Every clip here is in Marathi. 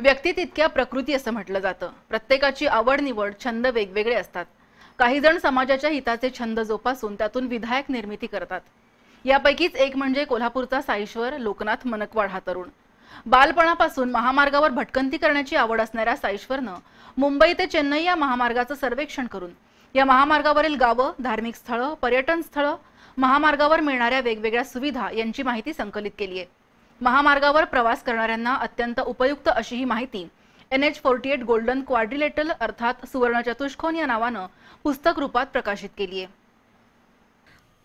व्यक्ती तितक्या प्रकृती असं म्हटलं जातं. प्रत्येकाची आवड निवड छंद वेगवेगळे असतात. काही जण समाजाच्या हिताचे छंद जोपासून त्यातून विधायक निर्मिती करतात. यापैकीच एक म्हणजे कोल्हापूरचा साईश्वर लोकनाथ मनकवाड हा तरुण. बालपणापासून महामार्गावर भटकंती करण्याची आवड असणाऱ्या साईश्वरनं मुंबई ते चेन्नई या महामार्गाचं सर्वेक्षण करून या महामार्गावरील गावं धार्मिक स्थळं पर्यटन स्थळं महामार्गावर मिळणाऱ्या वेगवेगळ्या सुविधा यांची माहिती संकलित केली आहे महामार्गावर प्रवास करणाऱ्यांना अत्यंत उपयुक्त अशी ही माहिती. N H forty eight golden quadrilateral अर्थात सुवर्ण चतुष्कोन या नावानं पुस्तक रूपात प्रकाशित केली आहे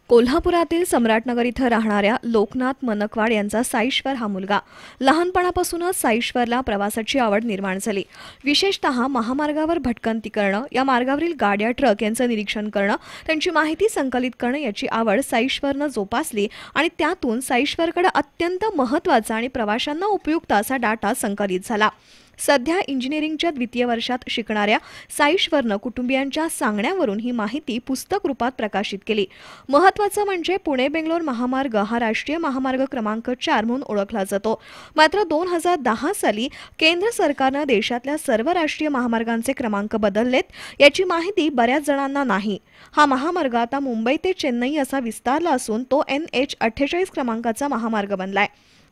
कोल्हापुरातील सम्राटनगर इथं राहणाऱ्या लोकनाथ मनकवाड यांचा साईश्वर हा मुलगा. लहानपणापासूनच साईश्वरला प्रवासाची आवड निर्माण झाली. विशेषतः महामार्गावर भटकंती करणं या मार्गावरील गाड्या ट्रक यांचं निरीक्षण करणं त्यांची माहिती संकलित करणं याची आवड साईश्वरनं जोपासली आणि त्यातून साईश्वरकडे अत्यंत महत्त्वाचा आणि प्रवाशांना उपयुक्त असा डाटा संकलित झाला. सध्या इंजिनिअरिंगच्या द्वितीय वर्षात शिकणाऱ्या साईश्वरनं कुटुंबियांच्या सांगण्यावरून ही माहिती पुस्तक रूपात प्रकाशित केली. महत्त्वाचं म्हणजे पुणे बेंगलोर महामार्ग हा राष्ट्रीय महामार्ग क्रमांक चार म्हणून ओळखला जातो. मात्र दोन हजार दहा साली केंद्र सरकारनं देशातल्या सर्व राष्ट्रीय महामार्गांचे क्रमांक बदललेत याची माहिती बऱ्याच जणांना नाही. हा महामार्ग आता मुंबई ते चेन्नई असा विस्तारला असून तो एन एच अठ्ठेचाळीस क्रमांकाचा महामार्ग बनलाय.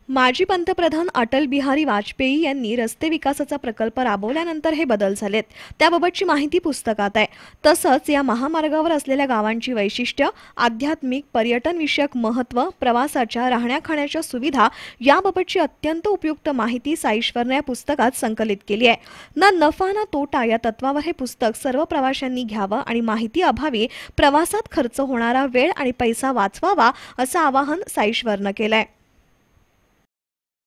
माजी पंतप्रधान अटल बिहारी वाजपेयी यांनी रस्ते विकासाचा प्रकल्प राबवल्यानंतर हे बदल झालेत. त्याबाबतची माहिती पुस्तकात आहे. तसंच या महामार्गावर असलेल्या गावांची वैशिष्ट्य आध्यात्मिक पर्यटन विषयक महत्त्व प्रवासाच्या राहण्याखाण्याच्या सुविधा याबाबतची अत्यंत उपयुक्त माहिती साईश्वरनं या पुस्तकात संकलित केली आहे. ना नफा ना तोटा या तत्वावर हे पुस्तक सर्व प्रवाशांनी घ्यावं आणि माहिती अभावी प्रवासात खर्च होणारा वेळ आणि पैसा वाचवावा असं आवाहन साईश्वरनं केलं आहे